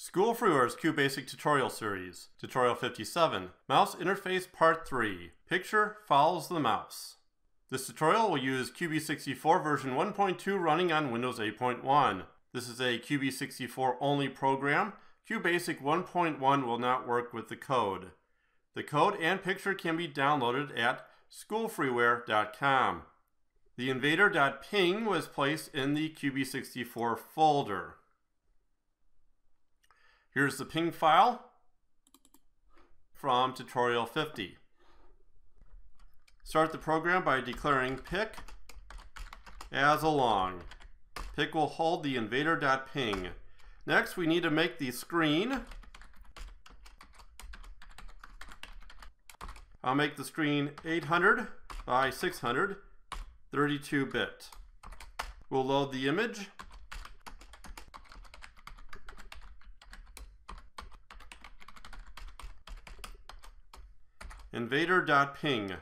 SchoolFreeware's QBasic tutorial series, Tutorial 57, Mouse Interface Part 3, Picture follows the mouse. This tutorial will use QB64 version 1.2 running on Windows 8.1. This is a QB64 only program. QBasic 1.1 will not work with the code. The code and picture can be downloaded at schoolfreeware.com. The invader.ping was placed in the QB64 folder. Here's the ping file from tutorial 50. Start the program by declaring pick as along. Pick will hold the invader.ping. Next, we need to make the screen. I'll make the screen 800 by 600, 32-bit. We'll load the image. invader.ping.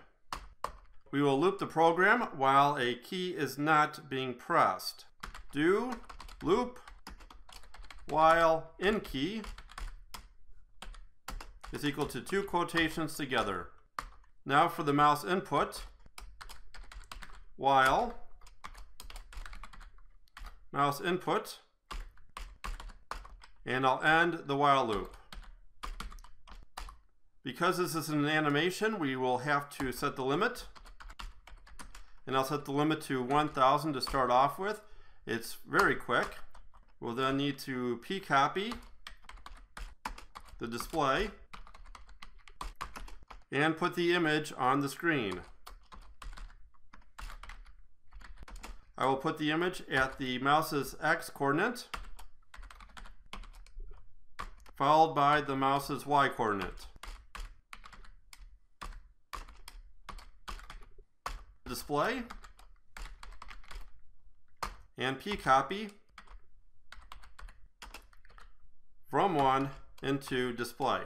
We will loop the program while a key is not being pressed. Do loop while inkey is equal to two quotations together. Now for the mouse input, while mouse input, and I'll end the while loop. Because this is an animation, we will have to set the limit. And I'll set the limit to 1000 to start off with. It's very quick. We'll then need to p-copy the display and put the image on the screen. I will put the image at the mouse's x coordinate followed by the mouse's y coordinate. Display and p-copy from one into display.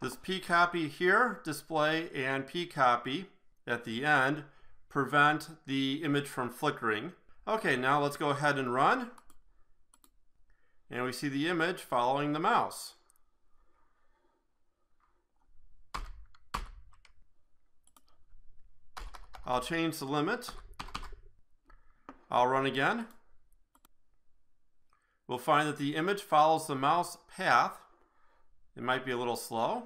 This p-copy here, display, and p-copy at the end prevent the image from flickering. Okay, now let's go ahead and run. And we see the image following the mouse. I'll change the limit. I'll run again. We'll find that the image follows the mouse path. It might be a little slow.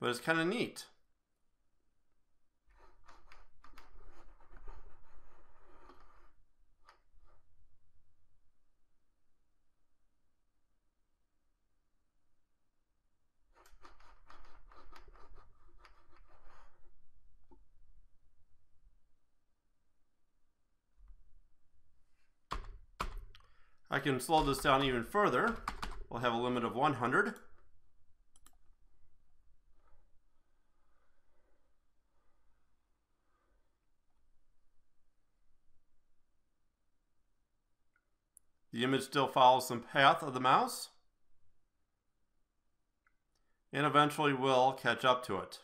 But it's kind of neat. I can slow this down even further. We'll have a limit of 100. The image still follows the path of the mouse and eventually will catch up to it.